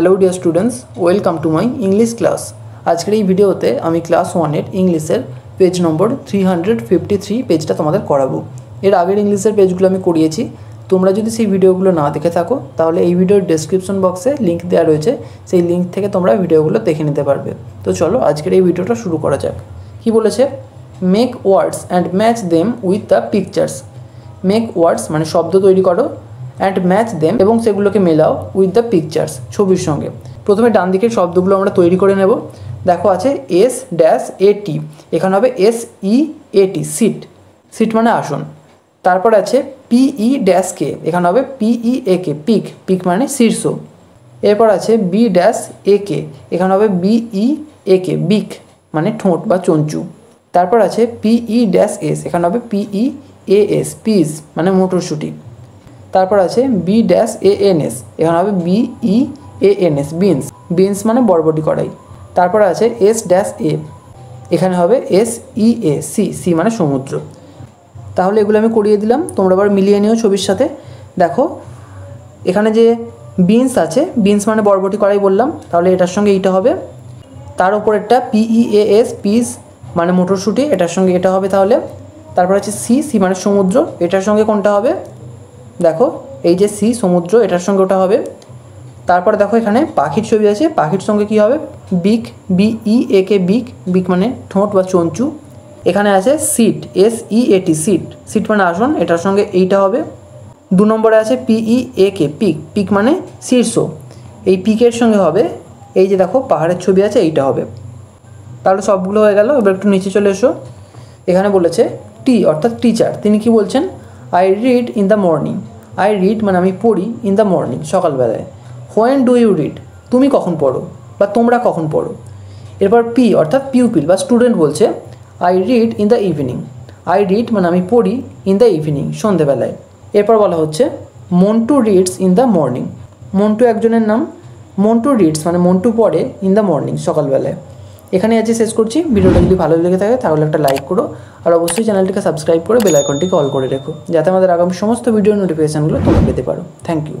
Hello dear students welcome to my English class আজকের এই ভিডিওতে আমি ক্লাস ওয়ানের ইংলিশের page number three hundred fifty three পেজটা তোমাদের করাবো। এর আগের ইংলিশের পেজগুলো আমি করিয়েছি। তোমরা যদি সেই ভিডিওগুলো না দেখে থাকো, তাহলে এই ভিডিওর ডেসক্রিপশন বক্সে লিঙ্ক দেওয়া রয়েছে। সেই লিঙ্ক থেকে তোমরা ভিডিওগুলো দেখে নিতে পারবে। তো চলো, আজকের এই ভিডিওটা শুরু করা যাক। কি বলেছে? Make words and match them with the pictures make words মানে শব্দ তৈরি করো। অ্যান্ড ম্যাচ দেম এবং সেগুলোকে মেলাও উইথ দ্য পিকচার্স ছবির সঙ্গে। প্রথমে ডান দিকের শব্দগুলো আমরা তৈরি করে নেব। দেখো আছে এস ড্যাশ এ টি এখানে হবে S E A T seat seat মানে আসন। তারপর আছে পিই ড্যাশ কে এখানে হবে পিই এ কে পিক পিক মানে শীর্ষ। এরপর আছে বি ড্যাশ এ কে এখানে হবে বিই এ কে বিক মানে ঠোঁট বা চঞ্চু। তারপর আছে পিই ড্যাশ এস এখানে হবে পিই এ এস পিস মানে মটরশুঁটি। তারপর আছে B dash A N S এখানে হবে B E A N S beans beans মানে বরবটি কড়াই। তারপর আছে এস ড্যাশ এ এখানে হবে S E A sea sea মানে সমুদ্র। তাহলে এগুলো আমি করিয়ে দিলাম, তোমরা আবার মিলিয়ে নিও ছবির সাথে। দেখো, এখানে যে বিনস আছে বিনস মানে বরবটি কড়াই বললাম, তাহলে এটার সঙ্গে এইটা হবে। তার উপর একটা পিই এ এস পিস মানে মটরশুঁটি, এটার সঙ্গে এটা হবে তাহলে। তারপর আছে সি সি মানে সমুদ্র, এটার সঙ্গে কোনটা হবে? দেখো, এই যে সি, সমুদ্র, এটার সঙ্গে ওটা হবে। তারপর দেখো এখানে পাখির ছবি আছে, পাখির সঙ্গে কি হবে? বিক বি ই এ কে বিক বিক মানে ঠোঁট বা চঞ্চু। এখানে আছে seat S E A T seat. Seat মানে আসন, এটার সঙ্গে এইটা হবে। দু নম্বরে আছে পিই এ কে পিক। পিক মানে শীর্ষ। এই পিকের সঙ্গে হবে, এই যে দেখো, পাহাড়ের ছবি আছে, এইটা হবে। তাহলে সবগুলো হয়ে গেল, এবার একটু নিচে চলে এসো। এখানে বলেছে টি, অর্থাৎ টিচার তিনি কি বলছেন? I read in the morning I read মানে আমি পড়ি ইন দ্য মর্নিং সকালবেলায়। হোয়েন ডু ইউ রিড তুমি কখন পড়ো? বা তোমরা কখন পড়ো? এরপর পি অর্থাৎ পিউপিল বা স্টুডেন্ট বলছে I read in the evening I read মানে আমি পড়ি ইন দ্য ইভিনিং সন্ধেবেলায়। এরপর বলা হচ্ছে Montu reads in the morning Montu একজনের নাম? মন্টু রিডস মানে মন্টু পড়ে ইন দ্য মর্নিং সকালবেলায়। এখানে আজকে শেষ করছি। ভিডিওটা যদি ভালো লেগে থাকে, তাহলে একটা লাইক করো। আর অবশ্যই চ্যানেলটিকে সাবস্ক্রাইব করে বেল আইকনটিকে অল করে রেখো, যাতে আমাদের আগামী সমস্ত ভিডিও নোটিফিকেশানগুলো তোমরা পেতে পারো। Thank you